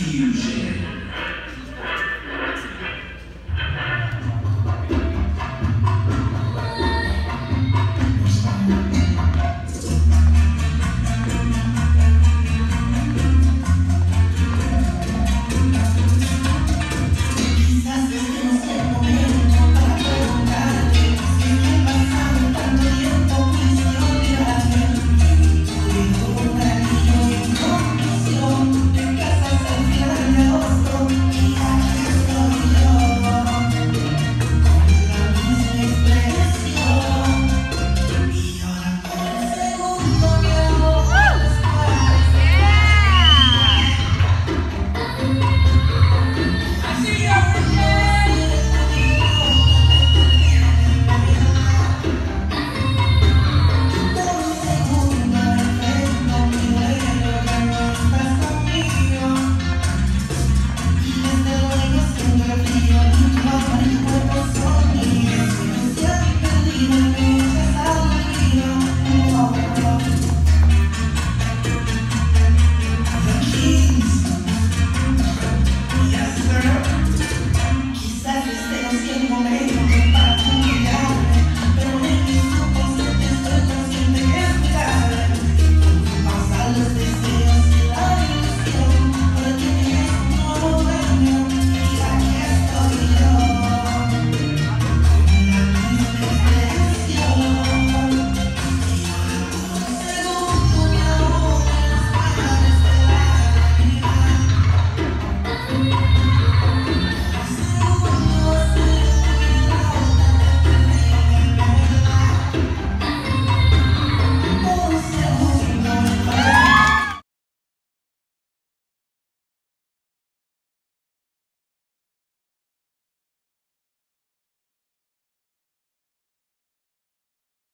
Fusion.